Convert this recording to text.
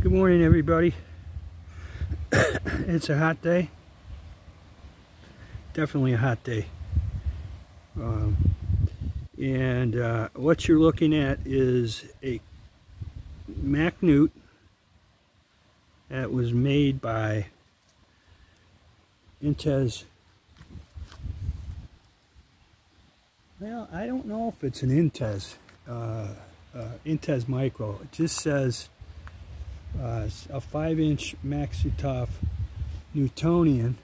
Good morning, everybody. it's a hot day. Definitely a hot day. Um, and uh, what you're looking at is a Mak-Newt that was made by Intes. Well, I don't know if it's an Intes, uh, uh, Intes Micro. It just says uh, a 5 inch Maksutov Newtonian